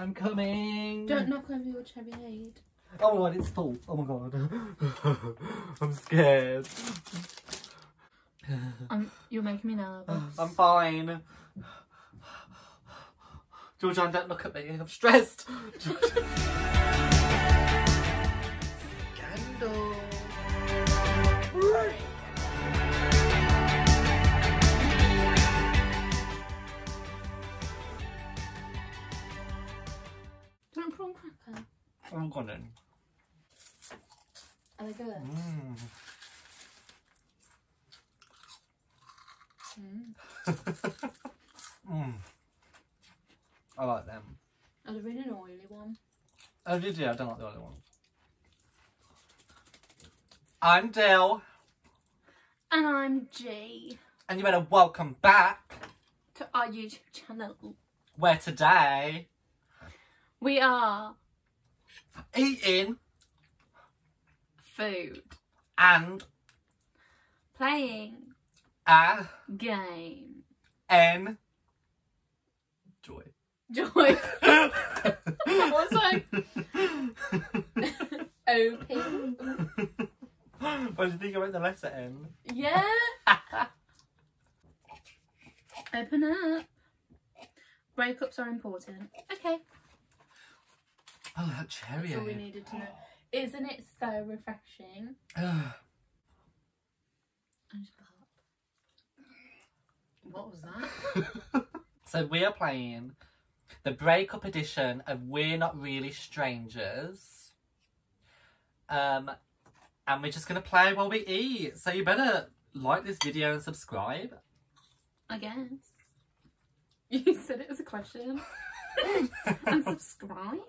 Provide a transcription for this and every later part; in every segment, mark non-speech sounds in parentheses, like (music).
I'm coming. Don't knock over your cherry aid. Oh my god, it's full. Oh my god. (laughs) I'm scared. I'm, you're making me nervous. I'm fine. Georgian, don't look at me. I'm stressed. (laughs) Scandal. I'm gonna. Are they good? Mm. Mm. mm. I like them. Are they really an oily one? Oh, did you? I don't like the other one. I'm Dyl, And I'm Gee. and you better welcome back. To our YouTube channel. Where today We are eating food. and Playing a game. n joy. Joy. Was like, OP. what do you think about the letter N? Yeah. (laughs) Open up. Breakups are important. Okay. Oh, that cherry. That's all we needed to know. Isn't it so refreshing? (sighs) Ugh. I just. What was that? (laughs) so we are playing the breakup edition of We're Not Really Strangers. Um, and we're just gonna play while we eat. So you better like this video and subscribe. I guess. (laughs) You said it as a question. (laughs) and subscribe?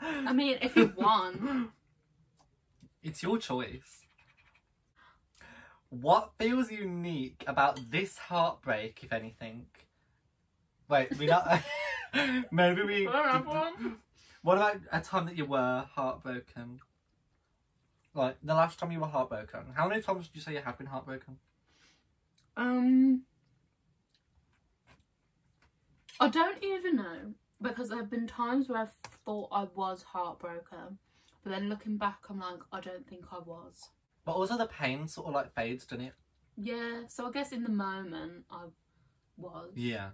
I mean, if you won. It's your choice. What feels unique about this heartbreak, if anything? Wait, we not. (laughs) Maybe we. What about a time that you were heartbroken? Like the last time you were heartbroken. How many times did you say you have been heartbroken? Um, I don't even know because there have been times where I've thought I was heartbroken, but then looking back, I'm like, I don't think I was. But also the pain sort of like fades, doesn't it? Yeah, so I guess in the moment I was. Yeah.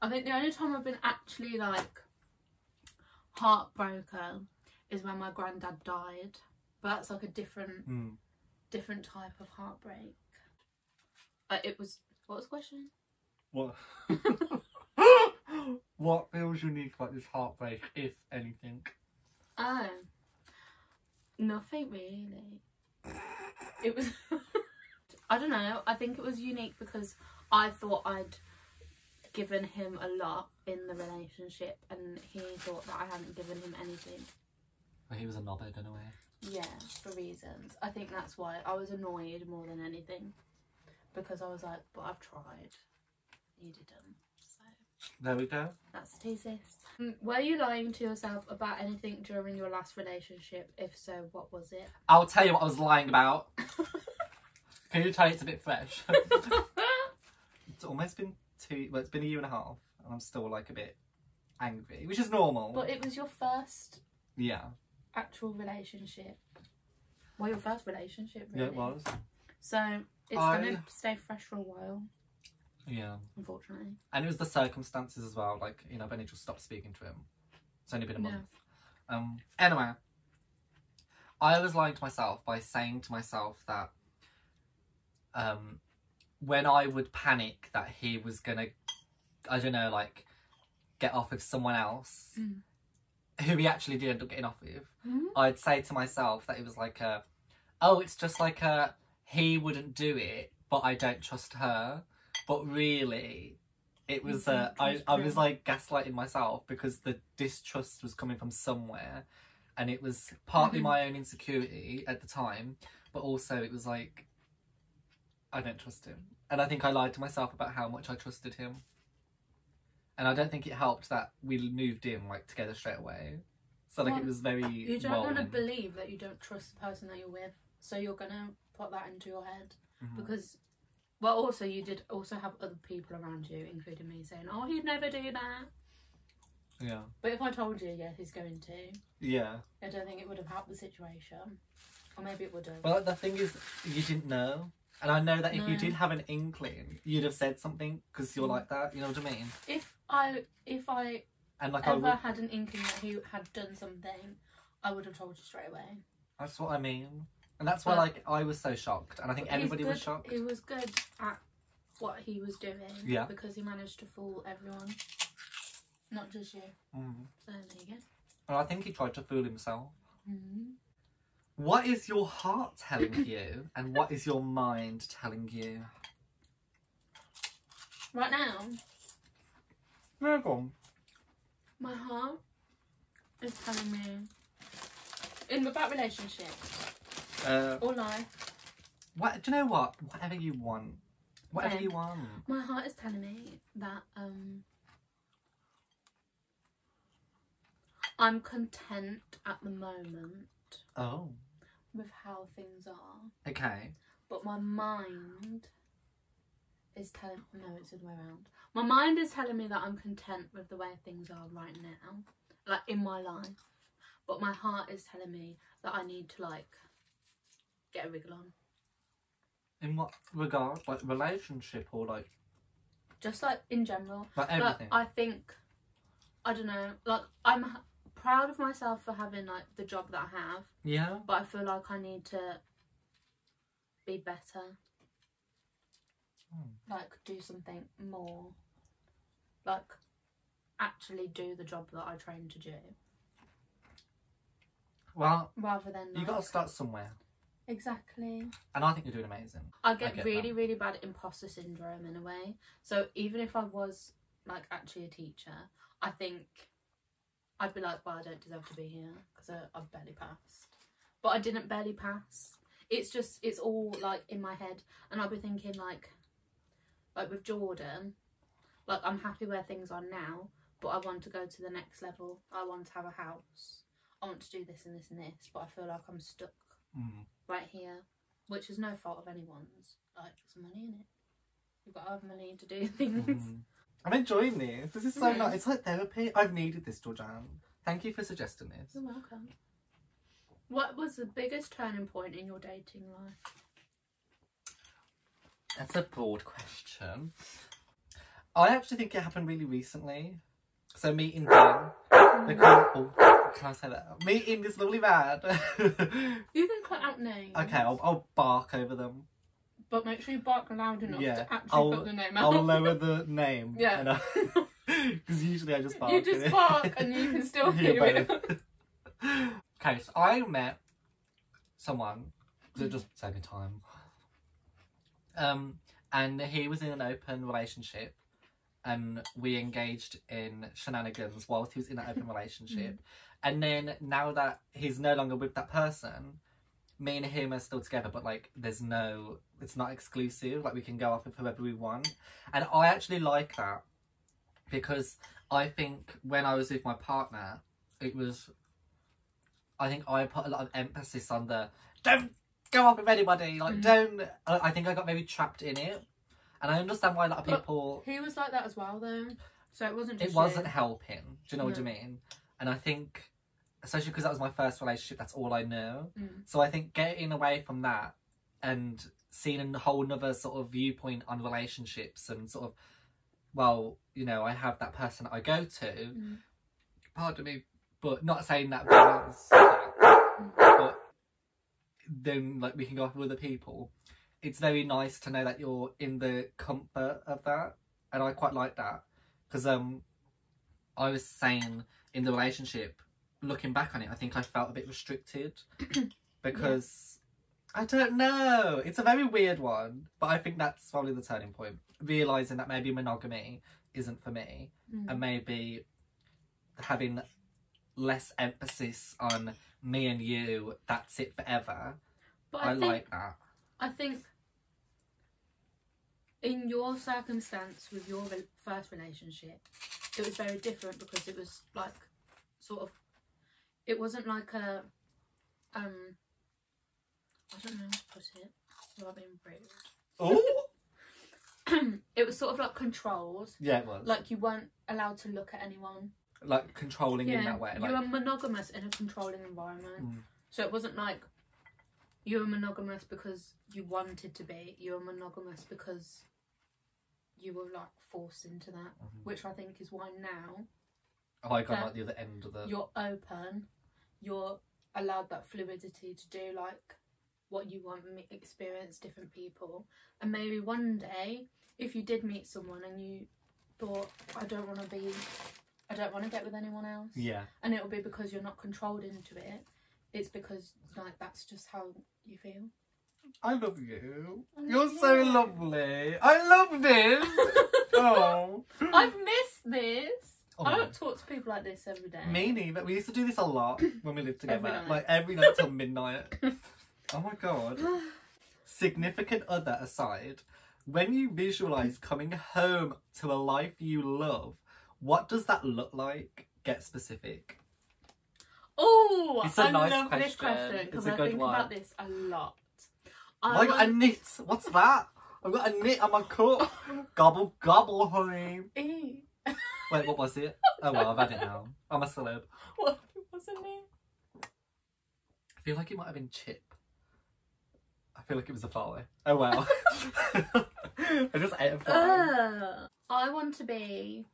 I think the only time I've been actually like heartbroken is when my granddad died, but that's like a different Hmm. different type of heartbreak. Uh, it was what was the question? What? (laughs) (laughs) what feels unique about this heartbreak, if anything? Oh, nothing really. It was. (laughs) I don't know. I think it was unique because I thought I'd given him a lot in the relationship, and he thought that I hadn't given him anything. Well, he was a knobhead in a way. Yeah, for reasons. I think that's why I was annoyed more than anything because I was like, "But I've tried. You didn't." So There we go. That's the thesis. Mm, Were you lying to yourself about anything during your last relationship? If so, what was it? I'll tell you what I was lying about. (laughs) Can you tell it's a bit fresh? (laughs) it's almost been two, well, it's been a year and a half, and I'm still like a bit angry, which is normal. But it was your first yeah, actual relationship. Well, your first relationship, really. yeah, it was. So it's I- gonna stay fresh for a while, Yeah, unfortunately. and it was the circumstances as well. Like you know, I've only just stopped speaking to him. It's only been a Yeah. month. Um. Anyway, I was lying to myself by saying to myself that, um, when I would panic that he was gonna, I don't know, like, get off with someone else, Mm. who he actually did end up getting off with. Mhm. I'd say to myself that it was like a, oh, it's just like a, he wouldn't do it, but I don't trust her. But really, it was uh, I, I was like gaslighting myself because the distrust was coming from somewhere, and it was partly Mhm. my own insecurity at the time, but also it was like, I don't trust him, and I think I lied to myself about how much I trusted him. And I don't think it helped that we moved in like together straight away. So like Well, it was very You don't want to believe that you don't trust the person that you're with, so you're gonna put that into your head Mhm. because Well, also you did also have other people around you, including me, saying, "Oh, he'd never do that." Yeah. But if I told you, yeah, he's going to, Yeah. I don't think it would have helped the situation. Or maybe it would have. Well, the thing is, you didn't know. And I know that if you did have an inkling, you'd have said something because you're like that. You know what I mean? if I if I And like I ever would, had an inkling that he had done something, I would have told you straight away. that's what I mean. And that's why, like, I was so shocked, and I think everybody was shocked. He was good at what he was doing. Yeah. Because he managed to fool everyone, not just you. Mm. So there you go. And I think he tried to fool himself. Mm-hmm. What is your heart telling you, and what is your mind telling you? Right now, Yeah, go on. my heart is telling me in about relationships Uh, or life. what? Do you know what? Whatever you want. Whatever you want. My heart is telling me that um I'm content at the moment Oh. with how things are, Okay. but my mind is telling no, it's the other way around. My mind is telling me that I'm content with the way things are right now, like in my life, but my heart is telling me that I need to like get a wriggle on, In what regard? Like relationship or like just like in general. like Like, everything? I think, I don't know, like I'm h- proud of myself for having like the job that I have, yeah. but I feel like I need to be better. Hmm. Like do something more. Like actually do the job that I trained to do, Well, rather than you got to start somewhere, exactly. and I think you're doing amazing. I get, get really, that. really bad imposter syndrome in a way. So even if I was like actually a teacher, I think I'd be like, well, I don't deserve to be here because I, I've barely passed. But I didn't barely pass. It's just, it's all like in my head, and I'll be thinking like, like with Jordan, like I'm happy where things are now, but I want to go to the next level. I want to have a house. I want to do this and this and this, but I feel like I'm stuck Mm. right here, which is no fault of anyone's. Like, there's money in it. You've got to have money to do (laughs) things. Mhm. I'm enjoying this. This is so nice. It's like therapy. I've needed this, Georgian. Thank you for suggesting this. You're welcome. What was the biggest turning point in your dating life? That's a broad question. I actually think it happened really recently. So meeting him, because oh, can I say that? Meeting this lovely man. You out names. okay, I'll, I'll bark over them. But make sure you bark loud enough Yeah, to actually I'll- put the name out. I'll lower the name. (laughs) Yeah. Because (laughs) usually I just bark. you just bark and you can still (laughs) Hear it. okay, so I met someone that just taking time. Um, and he was in an open relationship, and we engaged in shenanigans whilst he was in that open relationship. And then now that he's no longer with that person, me and him are still together, but like there's no, it's not exclusive. Like we can go off with whoever we want, and I actually like that because I think when I was with my partner, it was. I think I put a lot of emphasis on the don't go off with anybody. Like Mhm. don't. I think I got maybe trapped in it, and I understand why a lot of But people. He was like that as well, though. So it wasn't just It wasn't you. helping. Do you know what I mean? And I think, especially because that was my first relationship, that's all I knew. Mm. So I think getting away from that and seeing a whole nother sort of viewpoint on relationships and sort of, well, you know, I have that person that I go to. Mm. Pardon me, but not saying that but then like we can go off with other people. It's very nice to know that you're in the comfort of that, and I quite like that because um, I was saying in the relationship, looking back on it, I think I felt a bit restricted (clears throat) (clears throat) because I don't know. It's a very weird one, but I think that's probably the turning point. Realizing that maybe monogamy isn't for me, Mm. and maybe having less emphasis on me and you. That's it forever. But I, I, think like that. I think in your circumstance with your re- first relationship, it was very different because it was like sort of, it wasn't like a, um, I don't know how to put it without being rude. Oh, (coughs) it was sort of like controlled. Yeah, it was. Like, Like you weren't allowed to look at anyone. Like controlling in that way. you were monogamous in a controlling environment. Mm. So it wasn't like you were monogamous because you wanted to be. You were monogamous because you were like forced into that, Mhm. which I think is why now oh, I got like the other end of the. you're open. You're allowed that fluidity to do like what you want, me- experience different people, and maybe one day, if you did meet someone and you thought, I don't want to be, I don't want to get with anyone else, Yeah. and it'll be because you're not controlled into it. It's because like that's just how you feel. I love you. I love You're so lovely. I love this. (laughs) oh. I've missed this. Oh. I don't talk to people like this every day. Me neither. We used to do this a lot when we lived (laughs) together. Every. Like every night till (laughs) midnight. (laughs) oh my god. (sighs) Significant other aside, when you visualize coming home to a life you love, what does that look like? Get specific. Oh, I nice love this question. question It's because I good think one. about this a lot. I got a knit. What's that? I've got a knit on my cup. gobble gobble, honey. Ew. Wait, what was it? Oh well, I've had it now. I'm a celeb. What wasn't it? I feel like it might have been Chip. I feel like it was a fly. Oh well. (laughs) I just ate a fly. Uh, I want to be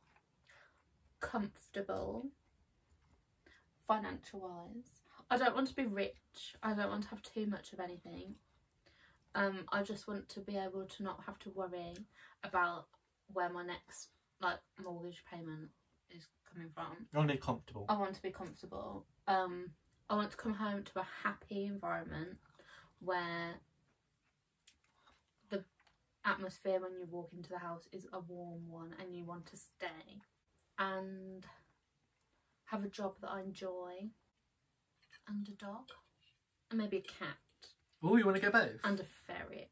comfortable, financial wise. I don't want to be rich. I don't want to have too much of anything. Um, I just want to be able to not have to worry about where my next like mortgage payment is coming from. Only comfortable. I want to be comfortable. Um, I want to come home to a happy environment where the atmosphere when you walk into the house is a warm one and you want to stay. And have a job that I enjoy. And a dog. And maybe a cat. Oh, you want to go both? And a ferret.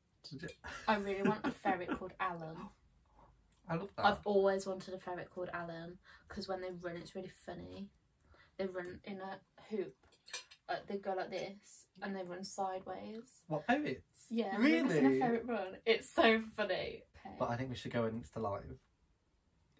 I really want a ferret called Alan. (laughs) I love that. I've always wanted a ferret called Alan because when they run, it's really funny. They run in a hoop. Uh, they go like this and they run sideways. What ferrets? Yeah, you a Really? ferret run? It's so funny. But I think we should go Insta live.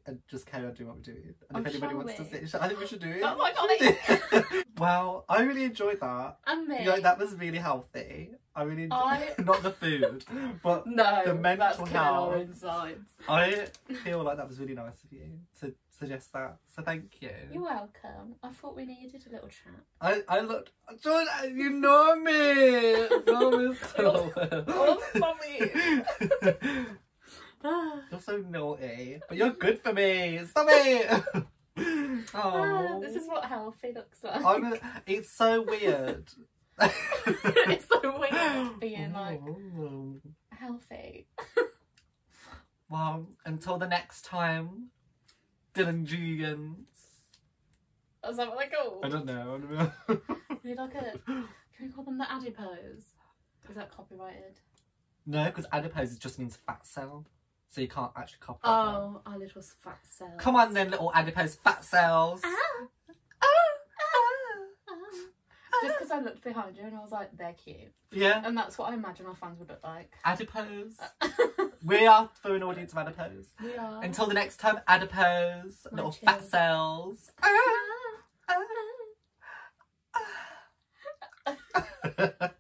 And just carry on doing what we're doing. And Oh, if anybody shall wants to we? see I think we should do it. That's iconic. wow, I really enjoyed that. And me. You know, that was really healthy. I really enjoyed I- (laughs) not the food, but (laughs) no, the mental that's killing our health. insides. I feel like that was really nice of you to suggest that. So thank you. You're welcome. I thought we needed a little chat. I, I looked. John, you know me. No, Miss (laughs) oh, oh, mommy. Ah. You're so naughty, but you're good for me. Stop it. oh, this is what healthy looks like. I'm a, it's so weird. it's so weird being like healthy. (laughs) Well, until the next time, Dylan Jugans. Is that what they're called? I don't know. I don't know. We like a. Can we call them the adipose? Is that copyrighted? no, because adipose just means fat cell, so you can't actually copy. that. Oh, our little fat cells. Come on then, little adipose fat cells. Ah. Just because I looked behind you and I was like, they're cute. Yeah, And that's what I imagine our fans would look like. adipose. Uh, (laughs) we are for an audience of adipose. we are. Until the next time, adipose, My little fat cells. oh, fuck. Bye.